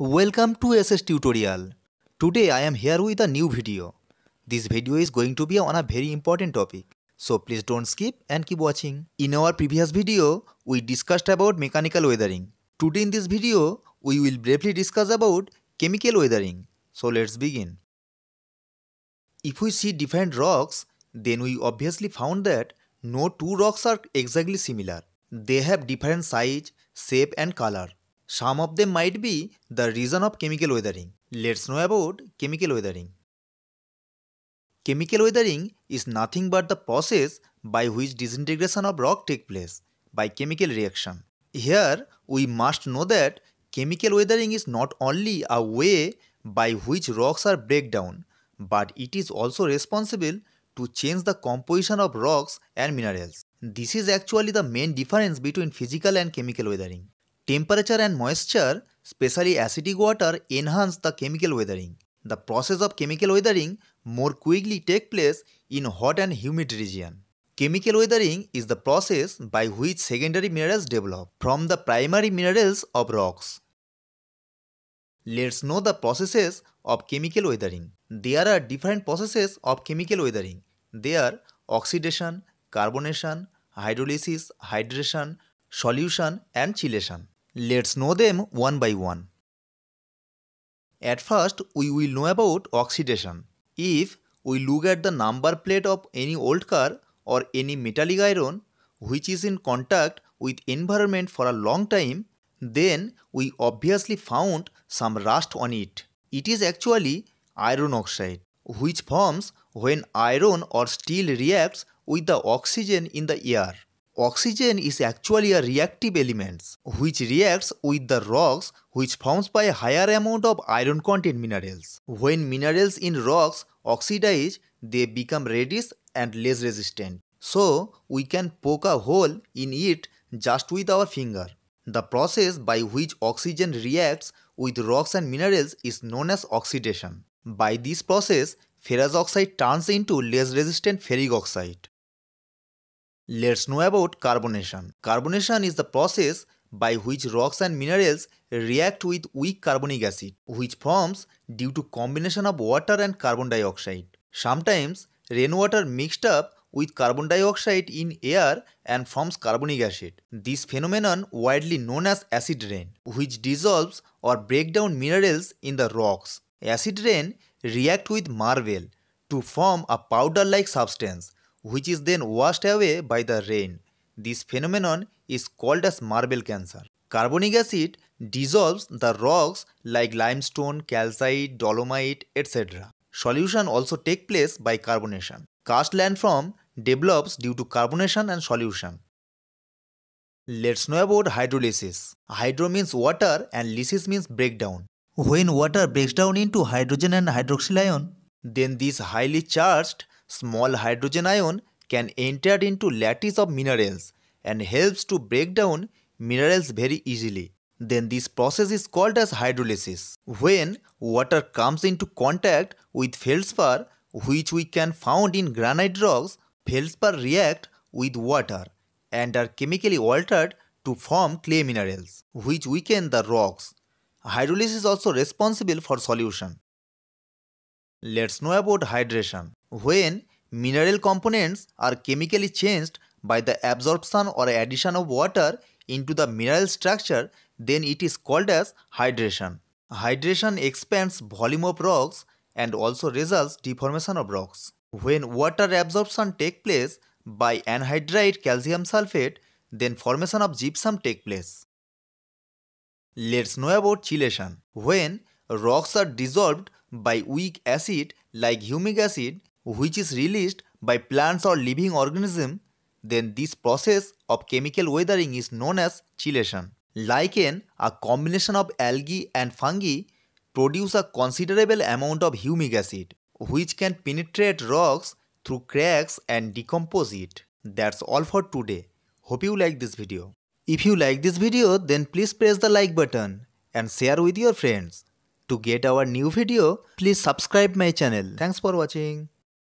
Welcome to SS Tutorial. Today I am here with a new video. This video is going to be on a very important topic. So please don't skip and keep watching. In our previous video, we discussed about mechanical weathering. Today in this video, we will briefly discuss about chemical weathering. So let's begin. If we see different rocks, then we obviously found that no two rocks are exactly similar. They have different size, shape and color. Some of them might be the reason of chemical weathering. Let's know about chemical weathering. Chemical weathering is nothing but the process by which disintegration of rock take place by chemical reaction. Here we must know that chemical weathering is not only a way by which rocks are break down, but it is also responsible to change the composition of rocks and minerals. This is actually the main difference between physical and chemical weathering. Temperature and moisture, especially acidic water, enhance the chemical weathering. The process of chemical weathering more quickly take place in hot and humid region. Chemical weathering is the process by which secondary minerals develop from the primary minerals of rocks. Let's know the processes of chemical weathering. There are different processes of chemical weathering. They are oxidation, carbonation, hydrolysis, hydration, solution and chelation. Let's know them one by one. At first, we will know about oxidation. If we look at the number plate of any old car or any metallic iron which is in contact with environment for a long time, then we obviously found some rust on it. It is actually iron oxide which forms when iron or steel reacts with the oxygen in the air. Oxygen is actually a reactive element which reacts with the rocks which forms by a higher amount of iron content minerals. When minerals in rocks oxidize, they become reddish and less resistant. So, we can poke a hole in it just with our finger. The process by which oxygen reacts with rocks and minerals is known as oxidation. By this process, ferrous oxide turns into less resistant ferric oxide. Let's know about carbonation. Carbonation is the process by which rocks and minerals react with weak carbonic acid, which forms due to combination of water and carbon dioxide. Sometimes rainwater mixed up with carbon dioxide in air and forms carbonic acid. This phenomenon widely known as acid rain, which dissolves or break down minerals in the rocks. Acid rain react with marble to form a powder-like substance which is then washed away by the rain. This phenomenon is called as marble cancer. Carbonic acid dissolves the rocks like limestone, calcite, dolomite, etc. Solution also take place by carbonation. Karst landform develops due to carbonation and solution. Let's know about hydrolysis. Hydro means water and lysis means breakdown. When water breaks down into hydrogen and hydroxyl ion, then this highly charged small hydrogen ion can enter into lattice of minerals and helps to break down minerals very easily. Then this process is called as hydrolysis. When water comes into contact with feldspar which we can found in granite rocks, feldspar react with water and are chemically altered to form clay minerals which weaken the rocks. Hydrolysis is also responsible for solution. Let's know about hydration. When mineral components are chemically changed by the absorption or addition of water into the mineral structure, then it is called as hydration. Hydration expands volume of rocks and also results deformation of rocks. When water absorption take place by anhydrite calcium sulfate, then formation of gypsum take place. Let's know about chelation. When rocks are dissolved by weak acid like humic acid which is released by plants or living organism, then this process of chemical weathering is known as chelation. Lichen, a combination of algae and fungi, produce a considerable amount of humic acid, which can penetrate rocks through cracks and decompose it. That's all for today. Hope you like this video. If you like this video, then please press the like button and share with your friends. To get our new video, please subscribe my channel. Thanks for watching.